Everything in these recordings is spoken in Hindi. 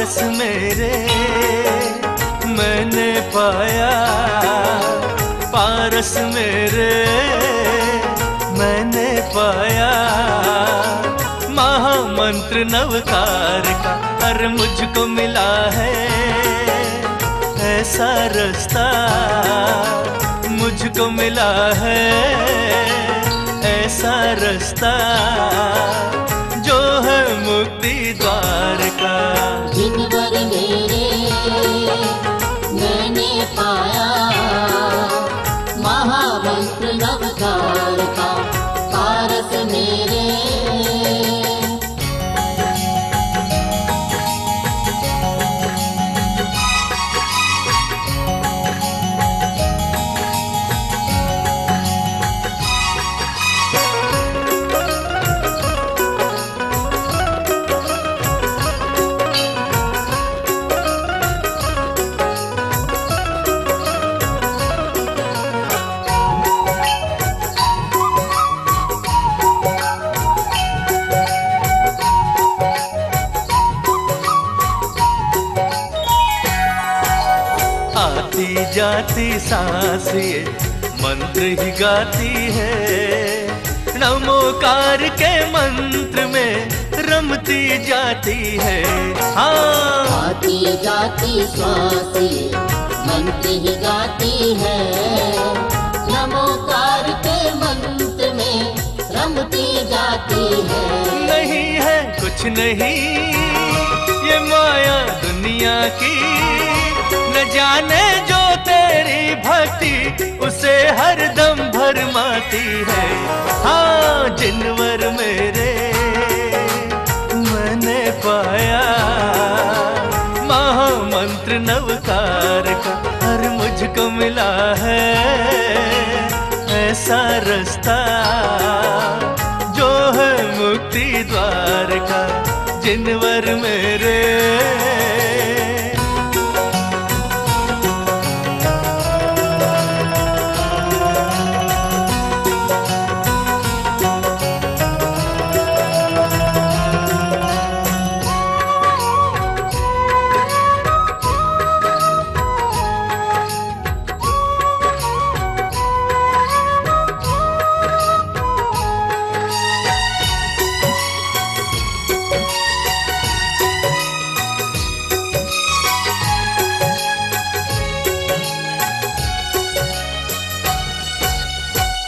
पारस मेरे, मैंने पाया पारस मेरे, मैंने पाया महामंत्र नवकार का और मुझको मिला है। ऐसा रास्ता मुझको मिला है। ऐसा रास्ता जो है मुक्ति द्वार का मेरे सांस ये मंत्र ही गाती है। नमोकार के मंत्र में रमती जाती है। हाँ। आती जाती ये मंत्र ही गाती है। नमोकार के मंत्र में रमती जाती है। नहीं है कुछ नहीं ये माया दुनिया की। न जाने जो भक्ति, उसे हरदम भरमाती है। हाँ जिनवर मेरे मैंने पाया। महामंत्र नवकार का हर मुझको मिला है। ऐसा रास्ता जो है मुक्ति द्वार का, जिनवर मेरे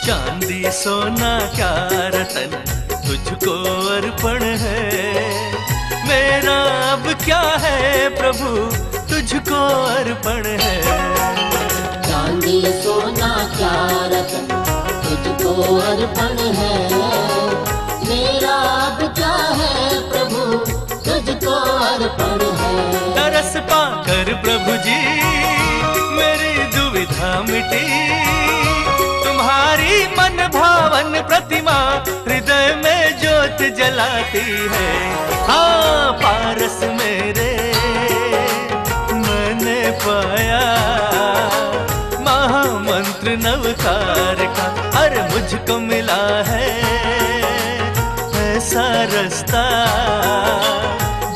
चांदी सोना क्या रतन तुझको अर्पण है। मेरा अब क्या है प्रभु, तुझको अर्पण है। चांदी सोना क्या रतन तुझको अर्पण है। भावन प्रतिमा हृदय में ज्योत जलाती है। हाँ पारस मेरे, मैंने पाया। महामंत्र नवकार का अरे मुझको मिला है। ऐसा रास्ता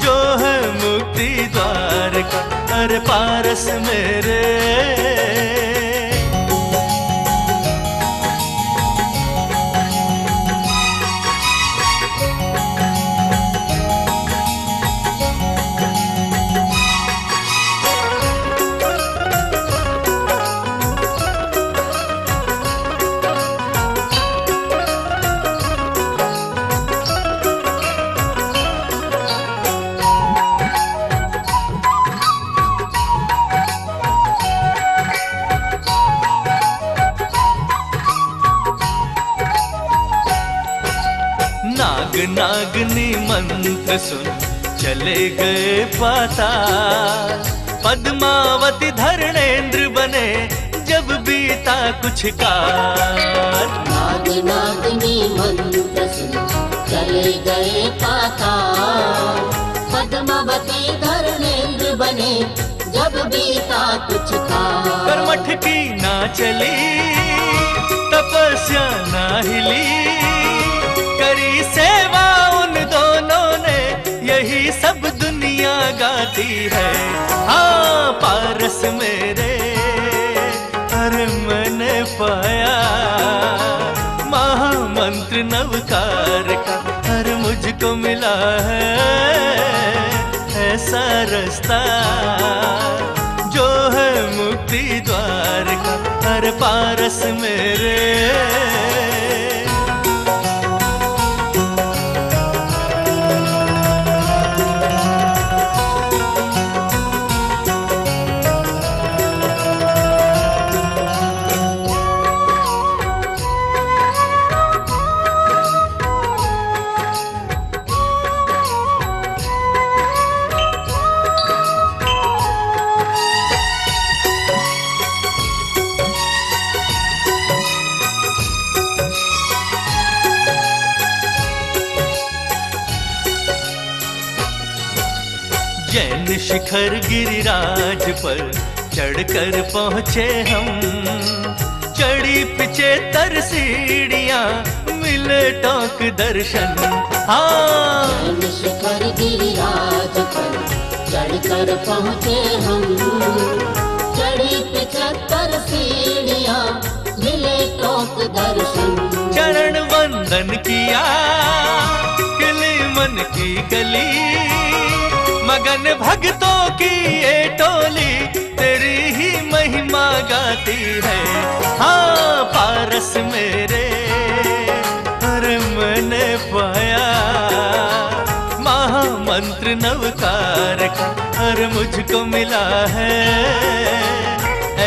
जो है मुक्ति द्वार का अरे पारस मेरे। नाग नागनी मंत्र सुन चले गए पाता। पद्मावती धरणेन्द्र बने जब बीता कुछ काल। नाग नागनी मंत्र सुन चले गए पाताल पद्मावती धर्मेंद्र बने जब बीता कुछ काल। कर्मठ की ना चली तपस्या ना हिली। जलाती है। हाँ पारस मेरे अरे मैंने पाया। महामंत्र नवकार का हर मुझको मिला है। ऐसा रास्ता जो है मुक्ति द्वार का हर पारस मेरे शिखर गिरिराज पर चढ़कर पहुँचे हम। चढ़ी पिछेतर सीढ़ियाँ मिले टोक दर्शन। हाँ। शिखर गिरिराज पर चढ़कर पहुँचे हम। चढ़ी पिछहत्तर सीढ़ियाँ मिले टोक दर्शन। चरण वंदन किया किली मन की गली। मगन भक्तों की ये टोली तेरी ही महिमा गाती है। हाँ पारस मेरे अरे मैंने पाया। महामंत्र नवकार और मुझको मिला है,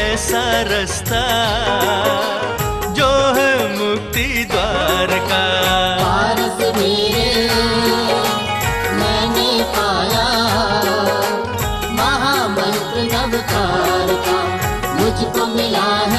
ऐसा रास्ता। मुझको मिला है